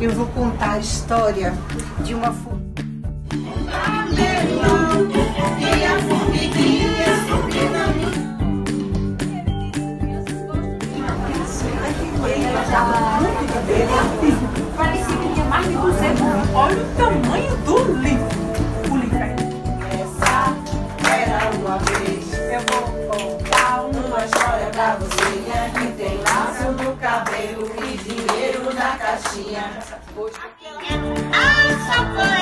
eu vou contar a história de uma formiga. Parecia que tinha mais de 200. Olha o tamanho do livro. O livro é Essa era uma vez. Eu vou contar uma história pra você. Que tem laço no cabelo e dinheiro I'm so good.